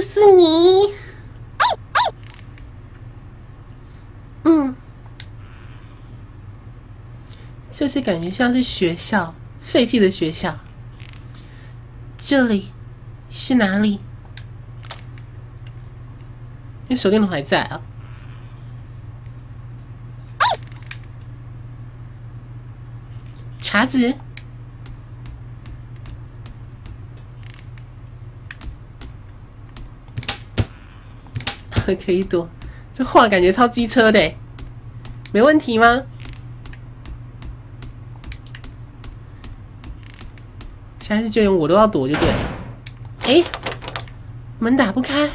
是你！嗯，这些感觉像是学校，废弃的学校。这里是哪里？因为手电筒还在啊。茶子，可以躲。这话感觉超机车的，没问题吗？现在是就连我都要躲就对了。哎，门打不开。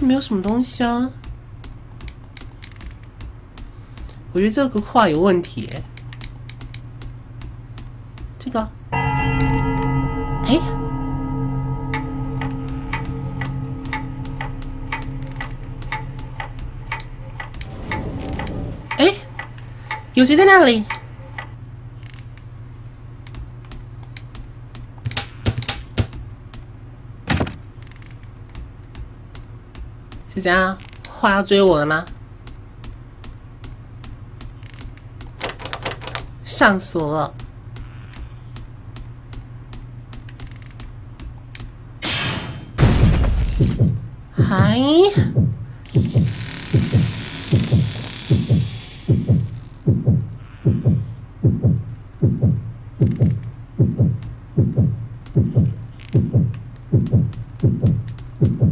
没有什么东西啊，我觉得这个画有问题。这个，哎，哎，有谁在那里？是这样？话要追我了吗？上锁了。嗨！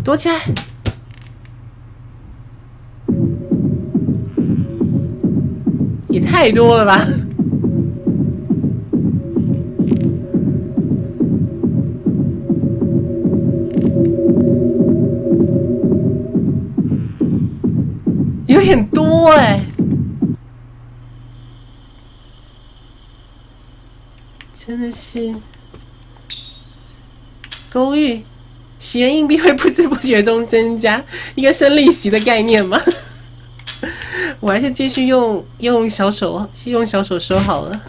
躲起来！也太多了吧！真的是勾玉，十元硬币会不知不觉中增加一个生利息的概念吗？我还是继续用用小手用小手收好了。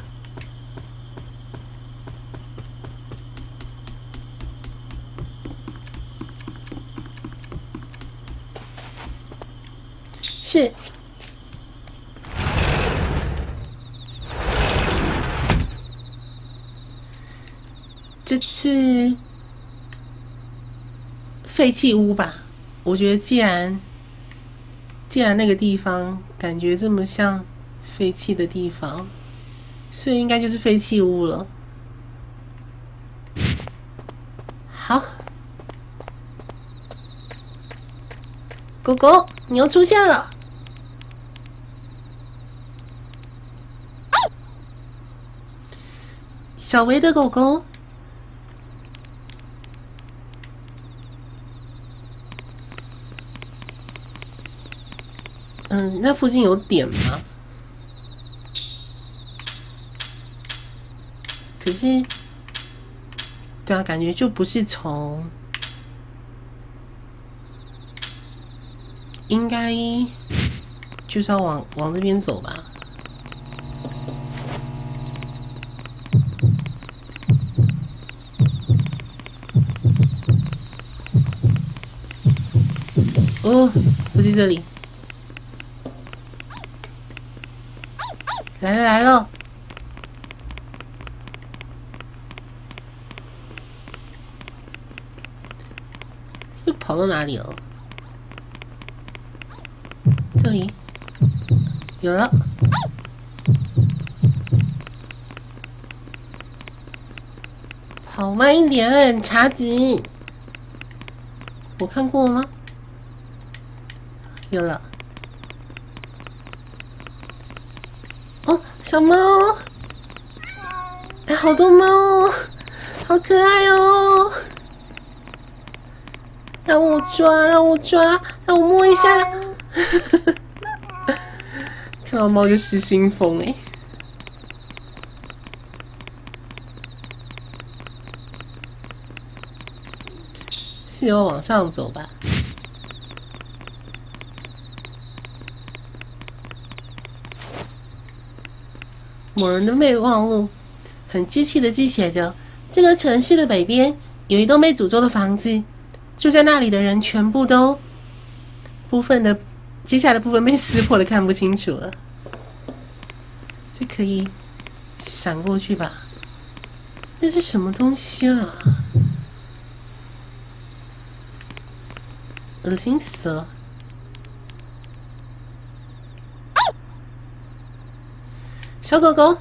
是，这次废弃屋吧？我觉得既然。既然那个地方感觉这么像废弃的地方，所以应该就是废弃物了。好，狗狗，你又出现了。小维的狗狗。嗯，那附近有点吗？可是，对啊，感觉就不是从，应该就是要往往这边走吧。哦，不是这里。来了来了，又跑到哪里了？这里有了，跑慢一点，茶几，我看过了吗？有了。小猫，哎，好多猫哦，好可爱哦！让我抓，让我抓，让我摸一下。看到猫就失心疯哎！是要往上走吧？某人的备忘录，很机器的记写着：这个城市的北边有一栋被诅咒的房子，住在那里的人全部都部分的，接下来的部分被撕破的看不清楚了。这可以闪过去吧？那是什么东西啊？恶心死了！小狗狗，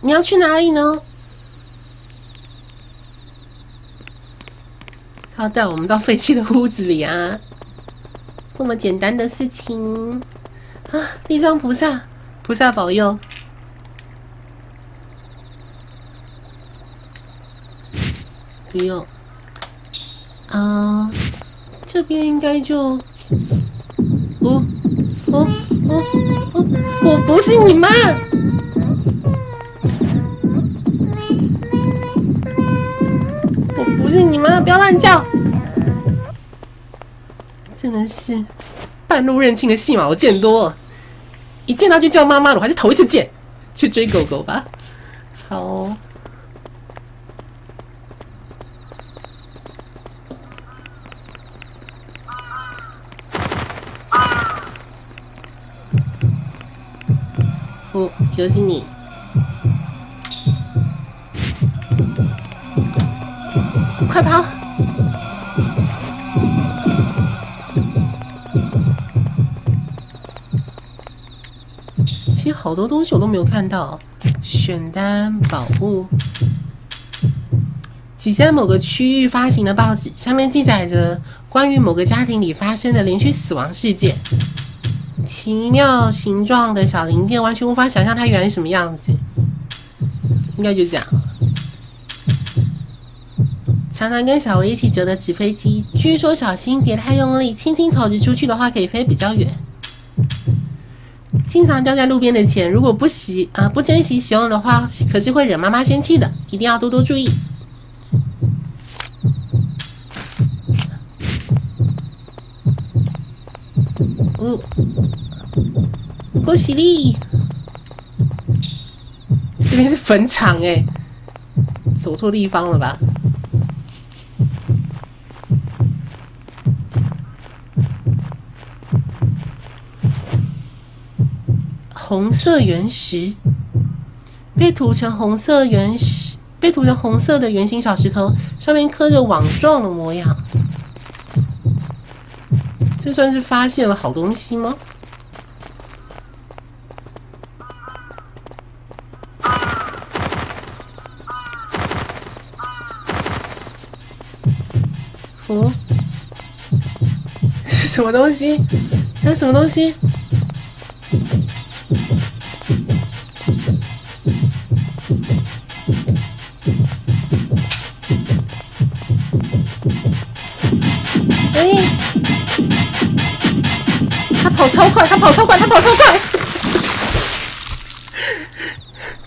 你要去哪里呢？他要带我们到废弃的屋子里啊！这么简单的事情啊！地藏菩萨，菩萨保佑！不用，啊。这边应该就，我我我，我不是你妈，我不是你妈，不要乱叫！真的是半路认亲的戏码，我见多了，一见到就叫妈妈了，我还是头一次见，去追狗狗吧，好。就是你，快跑！其实好多东西我都没有看到。选单宝物，即在某个区域发行的报纸，上面记载着关于某个家庭里发生的连续死亡事件。奇妙形状的小零件，完全无法想象它原来什么样子。应该就这样。常常跟小薇一起折的纸飞机，据说小心别太用力，轻轻投掷出去的话可以飞比较远。经常掉在路边的钱，如果不喜啊不珍惜使用的话，可是会惹妈妈生气的，一定要多多注意。哦。恭喜你！这边是坟场哎，走错地方了吧？红色原石被涂成红色原石，被涂成红色的圆形小石头，上面刻着网状的模样。这算是发现了好东西吗？什么东西？那什么东西？哎，他跑超快，他跑超快，他跑超快！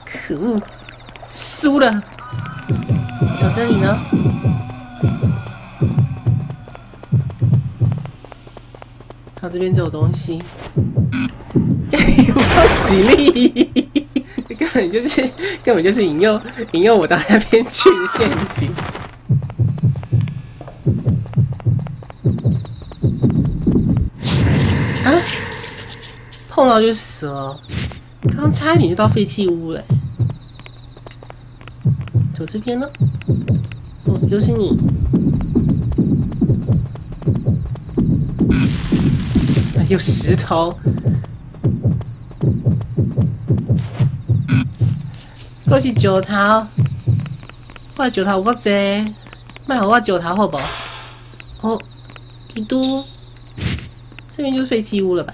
可恶，输了。走这里呢？他这边就有东西，有喜力，根本就是根本就是引诱引诱我到那边去的陷阱。啊！碰到就死了，刚差一点就到废弃屋了。走这边呢？哦，又是你。有石头，过是石头，我石头我坐，卖好我石头好不？哦，基督，这边就是废弃物了吧？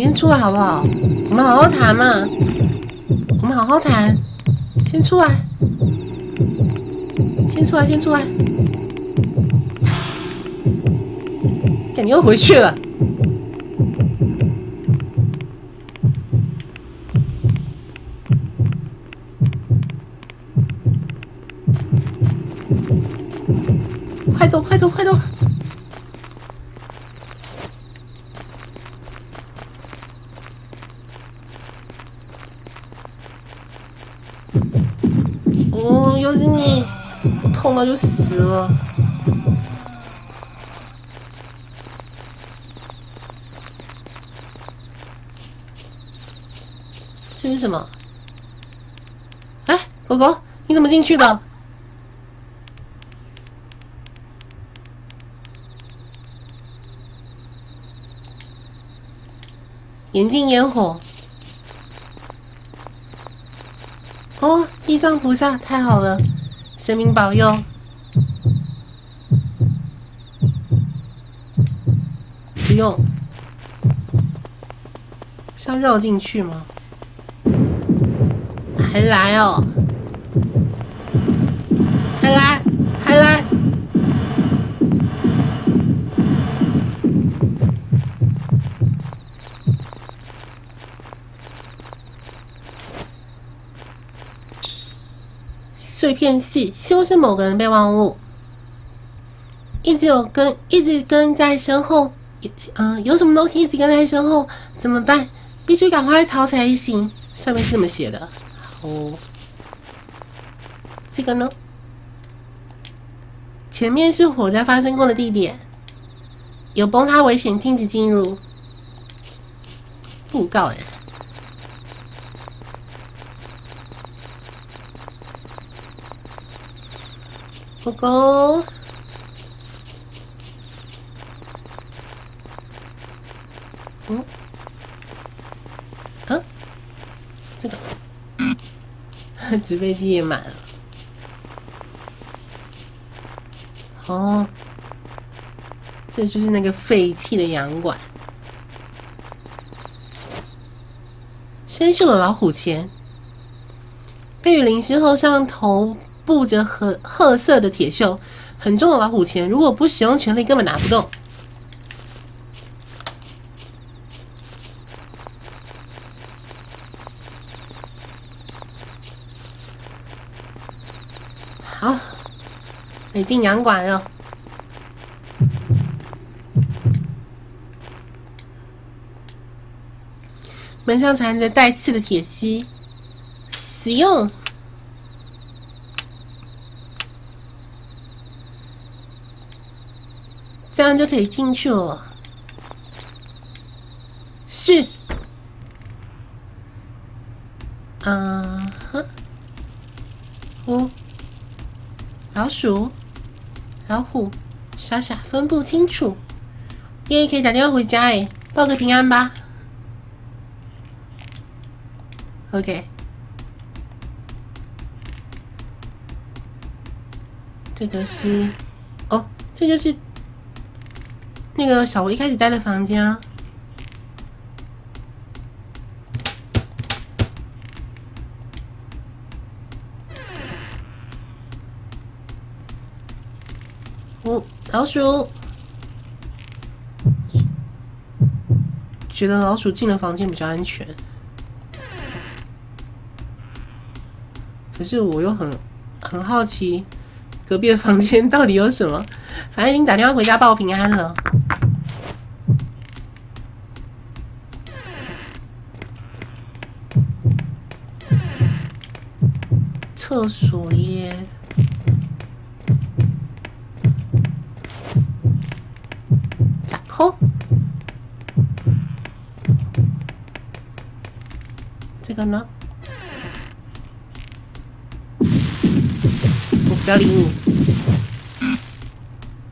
你先出来好不好？我们好好谈嘛，我们好好谈。先出来，先出来，先出来。感觉又回去了。快走，快走，快走。到就死了。这是什么？哎，狗狗，你怎么进去的？眼镜烟火。哦，地藏菩萨，太好了，神明保佑。不用，是要绕进去吗？还来哦，还来，碎片系，修饰某个人备忘物，一直有跟，一直跟在身后，嗯，有什么东西一直跟在身后，怎么办？必须赶快逃才行。上面是这么写的，哦，这个呢？前面是火灾发生过的地点，有崩塌危险，禁止进入。布告人。狗狗，嗯，嗯，这个，纸飞机也满了。哦，这就是那个废弃的洋馆。生锈的老虎钳，被雨淋湿后上头。布着褐褐色的铁锈，很重的老虎钳，如果不使用全力，根本拿不动。好，得进洋馆了。门上缠着带刺的铁丝，使用。样就可以进去了。是。嗯哼。哦。老鼠、老虎，傻傻分不清楚。爷爷可以打电话回家哎，报个平安吧。OK。这个是，哦，这就是。那个小吴一开始待的房间啊，哦，老鼠，觉得老鼠进了房间比较安全，可是我又很很好奇隔壁的房间到底有什么，反正已经打电话回家报平安了。厕所耶，咋扣？这个呢？我不要理你。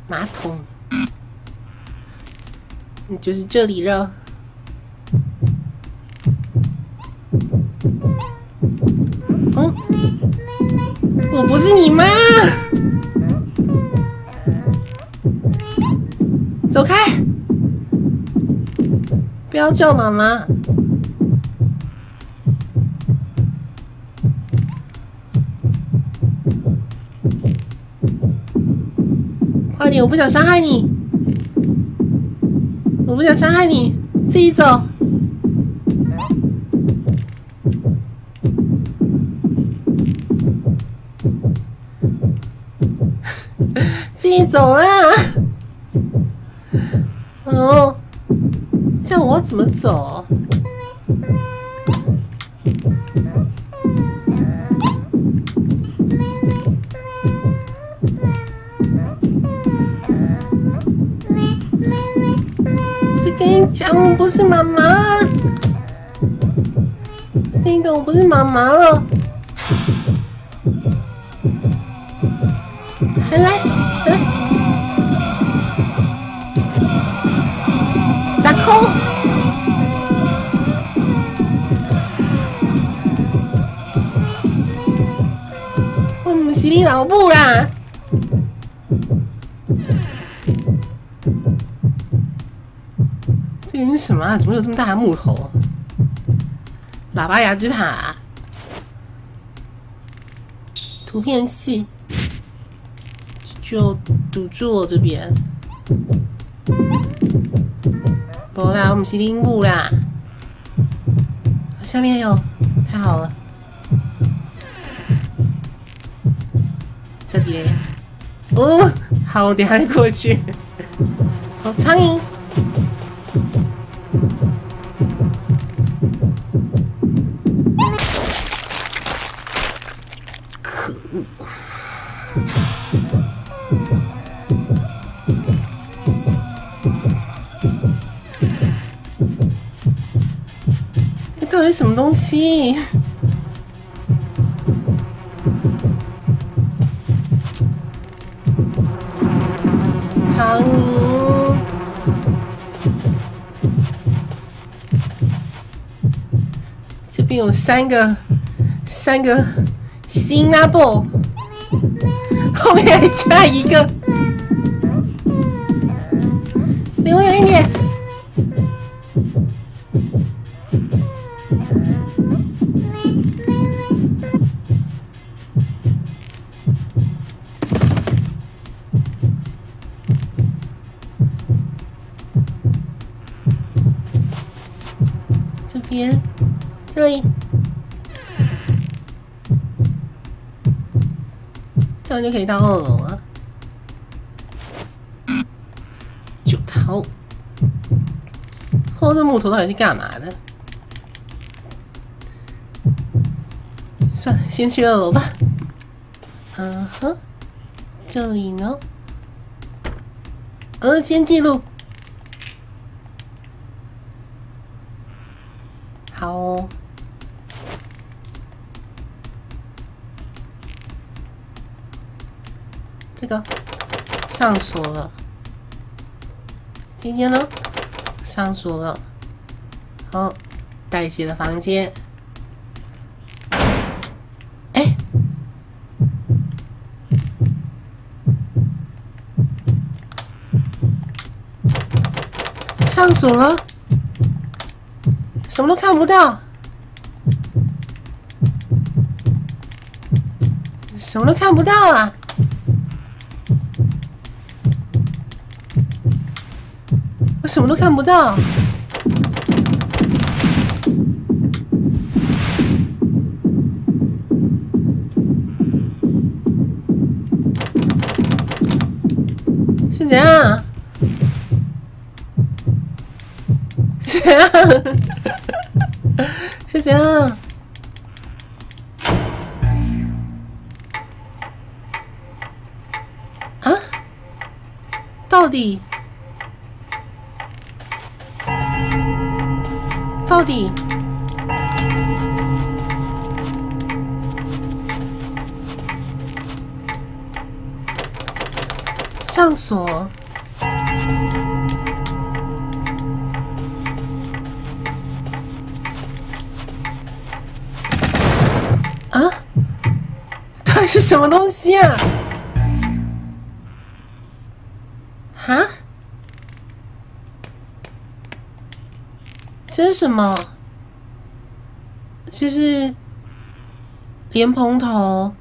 马桶，你就是这里了。要叫妈妈，快点！我不想伤害你，我不想伤害你，自己走。自己走啦！哦，这样我怎么走？是跟你讲，我不是妈妈。那个，我不是妈妈了。来来来，是你老母啦！这个是什么啊？怎么有这么大的木头？喇叭牙之塔，图片系。就堵住我这边，不啦，我们是领舞啦。下面有，太好了，哦，好，我等下过去。好，苍蝇。可恶！这到底什么东西？有三个，三个新拉布，后面还加一个，这样就可以到二楼了。九头，后这木头到底是干嘛的？算了，先去二楼吧。嗯哼，这里呢？呃，先记录。好，这个上锁了。今天呢，上锁了。好，代写的房间。哎，上锁了。什么都看不到，什么都看不到啊！什么都看不到，是怎样？是怎样？是这样啊？到底到底上锁？啊！到底是什么东西啊？什么？就是莲蓬头，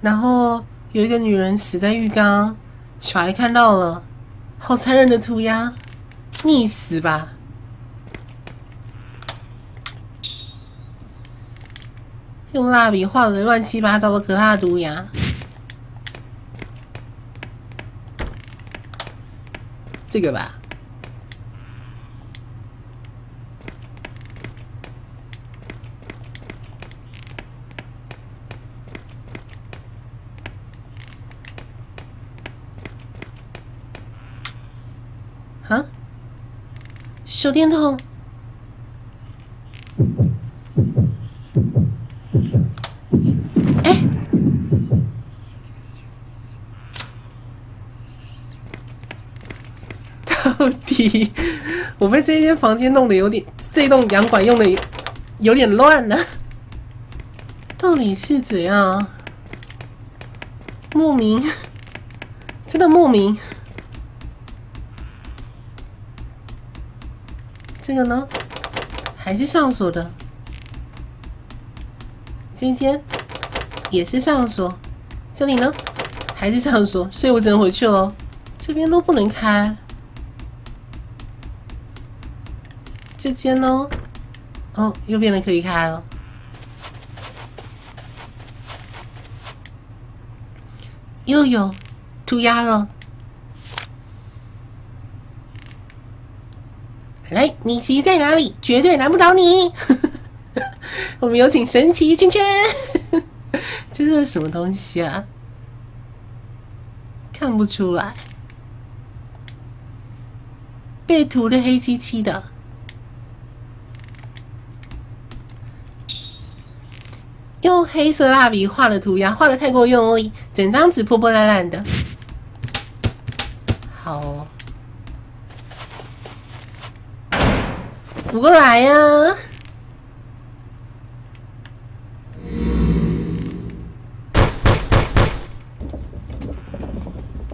然后有一个女人死在浴缸，小孩看到了，好残忍的涂鸦，溺死吧。用蜡笔画了乱七八糟的可怕的毒牙。这个吧。啊！手电筒。哎！到底我被这间房间弄得有点，这栋洋馆用的有点乱呢。到底是怎样？莫名，真的莫名。这个呢，还是上锁的。这间也是上锁，这里呢还是上锁，所以我只能回去了。这边都不能开。这间呢，哦，又变得可以开了。又有涂鸦了。来，米奇在哪里？绝对难不倒你！我们有请神奇圈圈，这是什么东西啊？看不出来，被涂的黑漆漆的，用黑色蜡笔画的涂鸦，画的太过用力，整张纸破破烂烂的。好。不过来呀！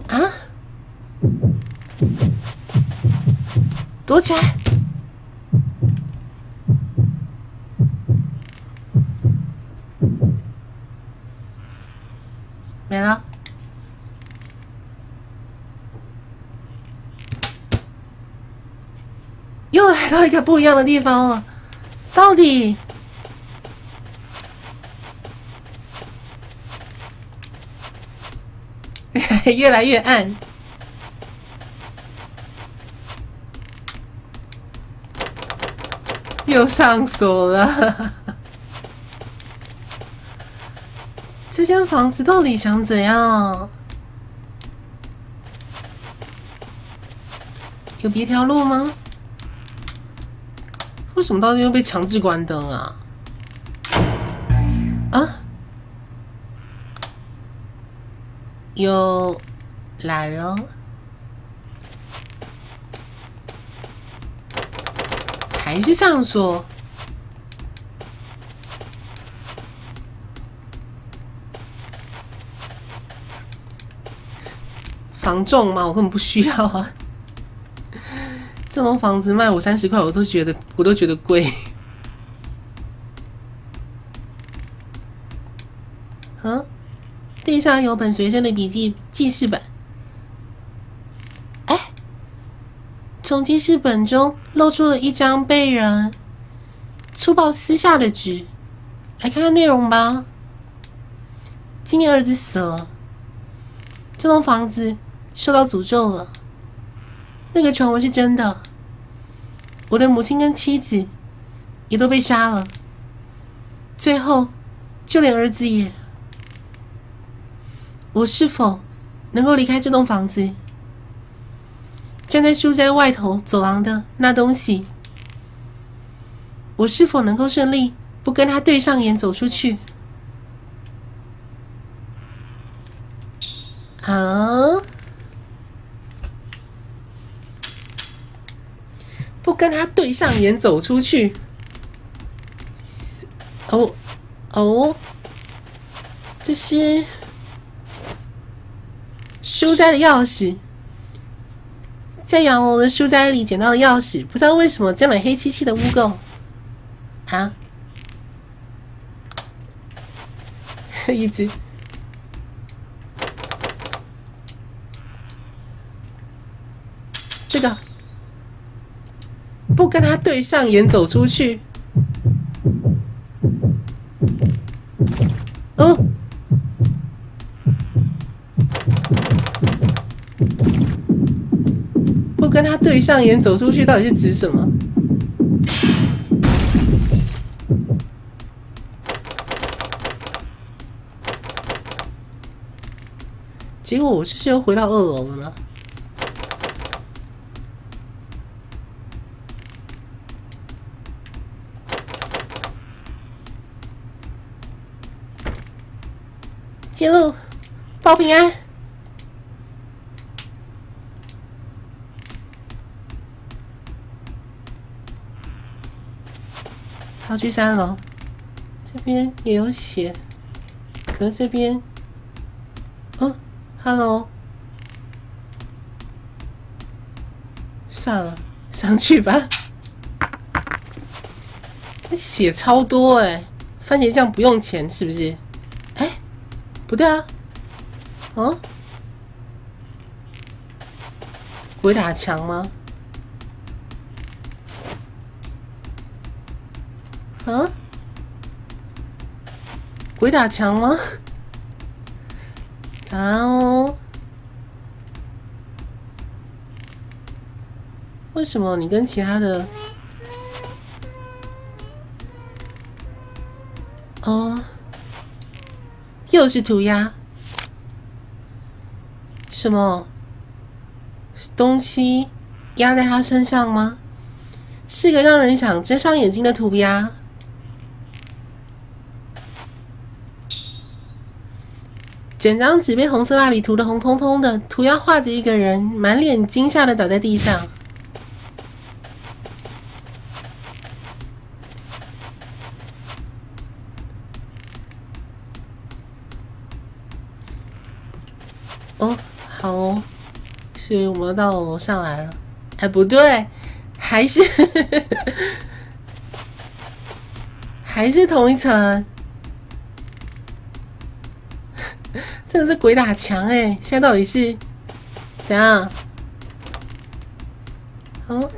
啊！躲起来！没了。又来到一个不一样的地方了，到底 越来越暗，又上锁了。这间房子到底想怎样？有别条路吗？为什么到那边被强制关灯啊？啊！又来了，还是上锁？防重吗？我根本不需要啊。这栋房子卖我三十块，我都觉得我都觉得贵。嗯，地上有本随身的笔记记事本。哎，从记事本中露出了一张被人粗暴撕下的纸，来看看内容吧。今年儿子死了，这栋房子受到诅咒了。那个传闻是真的，我的母亲跟妻子也都被杀了，最后就连儿子也。我是否能够离开这栋房子？站在书斋外头走廊的那东西，我是否能够顺利不跟他对上眼走出去？啊？跟他对上眼走出去。哦哦，这是书斋的钥匙，在杨龙的书斋里捡到的钥匙，不知道为什么沾满黑漆漆的污垢。啊！一直这个。不跟他对上眼走出去，哦，不跟他对上眼走出去，到底是指什么？结果我是又回到二楼了。揭露，报平安。好，去三楼，这边也有血，可这边，哦，Hello，算了，上去吧。血超多哎，番茄酱不用钱是不是？哎，不对啊，哦，鬼打墙吗？啊？鬼打墙吗？早哦。为什么你跟其他的？哦，又是涂鸦？什么东西压在他身上吗？是个让人想遮上眼睛的涂鸦。整张纸被红色蜡笔涂的红彤彤的，涂鸦画着一个人，满脸惊吓的倒在地上。哦，好哦，我到楼上来了。哎，不对，还是还是同一层。真的是鬼打墙哎！现在到底是怎样？哦，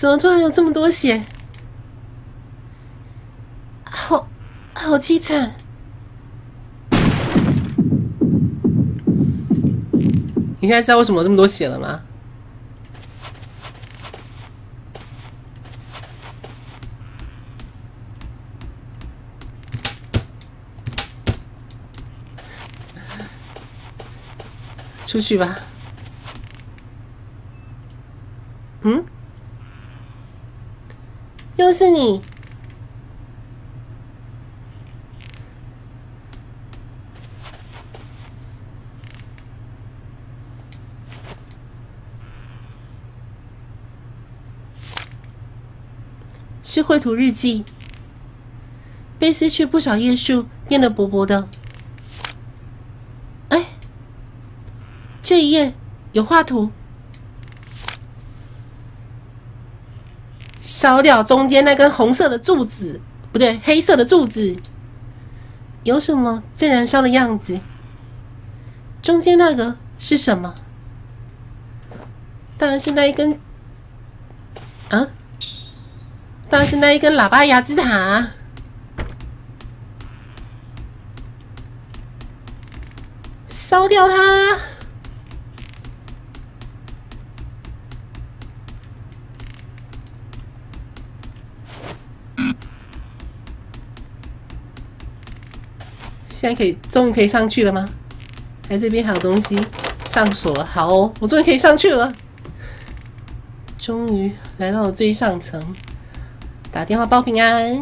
怎么突然有这么多血？好好凄惨！你现在知道为什么这么多血了吗？出去吧。嗯？又是你？是绘图日记，被撕去不少页数，变得薄薄的。哎，这一页有画图，烧掉中间那根红色的柱子，不对，黑色的柱子，有什么在燃烧的样子？中间那个是什么？当然是那一根，啊？当然是那一根喇叭牙子塔，烧掉它！现在可以，终于可以上去了吗？哎，这边还有东西，上锁了。好，哦我终于可以上去了，终于来到了最上层。打电话报平安。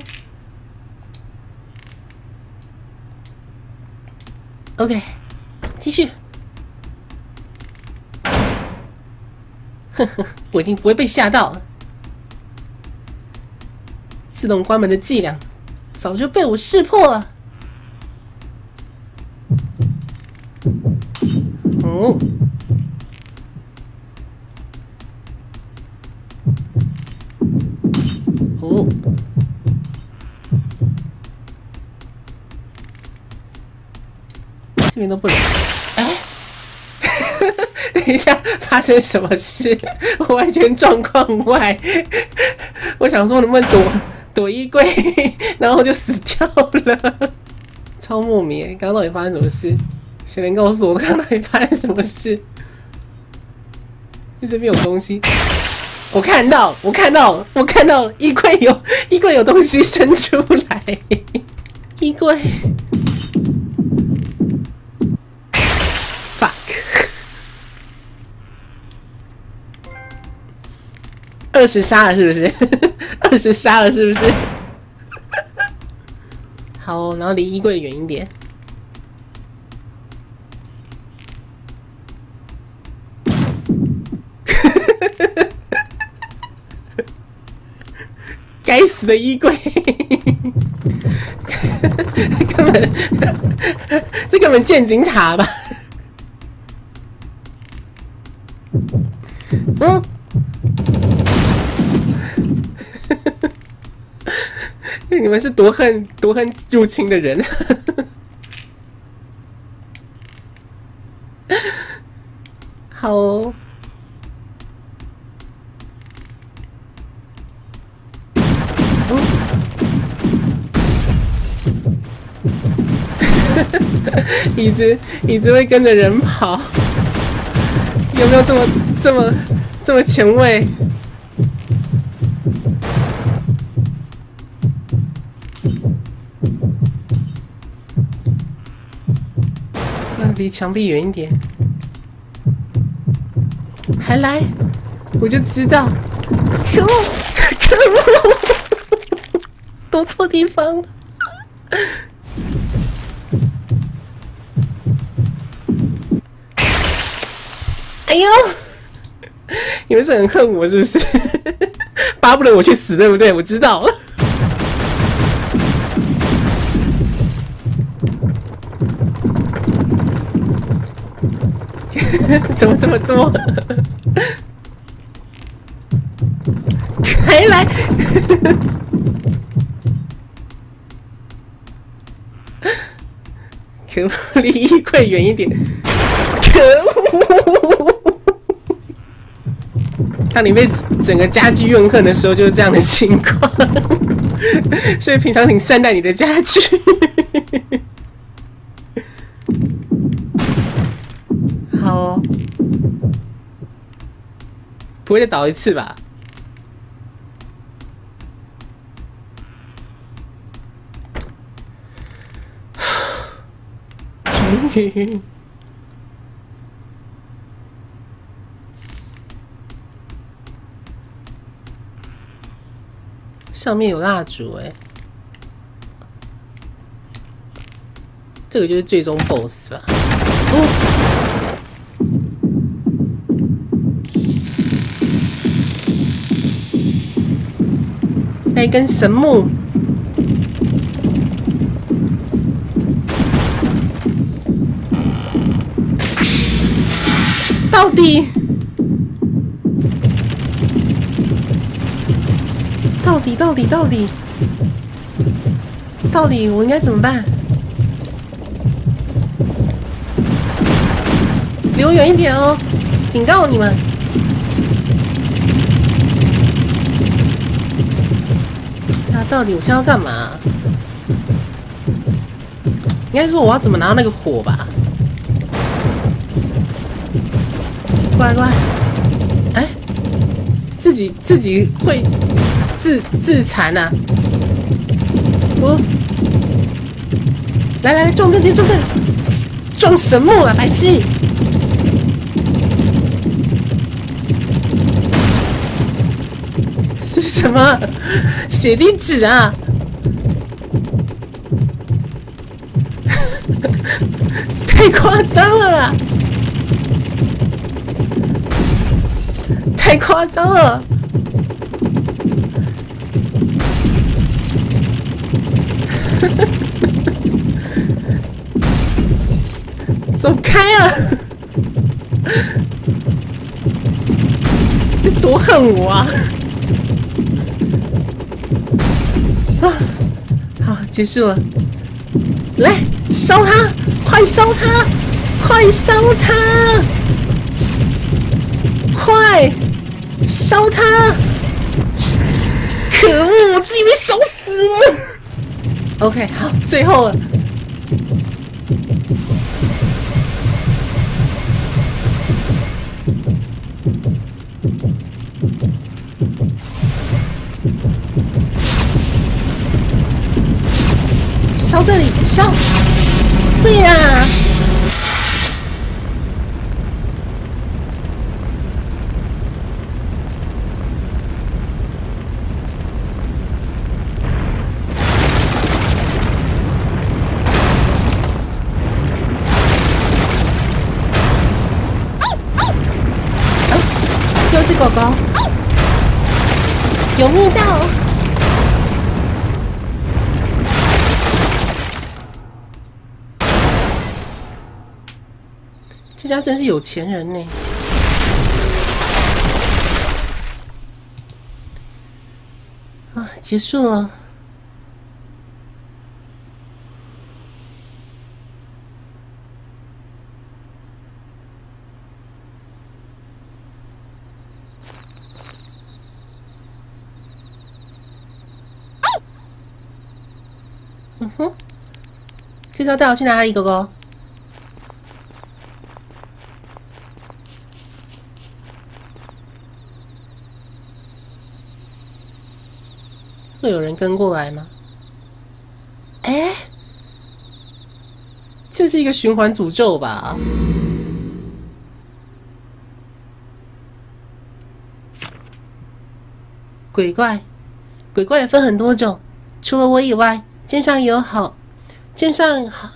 OK，继续。呵呵，我已经不会被吓到了。自动关门的伎俩早就被我识破了。都不能。哎，等一下，发生什么事？我完全状况外。我想说能不能躲躲衣柜，然后就死掉了，超莫名。刚刚到底发生什么事？谁能告诉我刚刚到底发生什么事？你这边有东西，我看到，我看到，我看到衣柜有衣柜有东西伸出来，衣柜。二十杀了是不是？二十杀了是不是？好，然后离衣柜远一点。该死的衣柜！根本这根本建警塔吧？嗯。你们是多恨多恨入侵的人，好，椅子椅子会跟着人跑，有没有这么这么这么前卫？离墙壁远一点，还来，我就知道，可恶，可恶，躲错地方了。哎呦，你们是很恨我是不是？巴不得我去死，对不对？我知道。怎么这么多？还来？可恶，离衣柜远一点！可恶！当你被整个家具怨恨的时候，就是这样的情况。所以平常挺善待你的家居。不会再倒一次吧？上面有蜡烛哎，这个就是最终 BOSS 吧？那根神木，到底，到底，到底，到底，到底，我应该怎么办？离我远一点哦！警告你们。到底我现在要干嘛？应该说我要怎么拿到那个火吧？乖乖，哎，自己自己会自自残呐！我来来来，撞这里撞这里，撞神木啊，白痴！这是什么？写地址啊！太夸张了啦！太夸张了！走开啊！你多恨我啊！啊，好，结束了，来烧他，快！烧它！快烧它！快烧它！可恶，我自己被烧死。OK，好，最后了。走，四爷真是有钱人呢！啊，结束了。嗯哼，这次要带我去哪里，狗狗？会有人跟过来吗？哎，这是一个循环诅咒吧？鬼怪，鬼怪也分很多种，除了我以外，镇上有好，镇上好，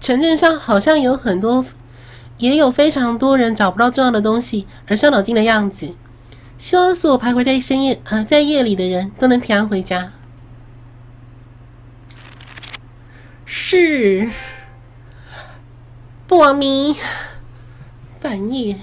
城镇上好像有很多，也有非常多人找不到重要的东西而伤脑筋的样子。希望所有徘徊在深夜呃在夜里的人都能平安回家。是，不枉迷，半夜。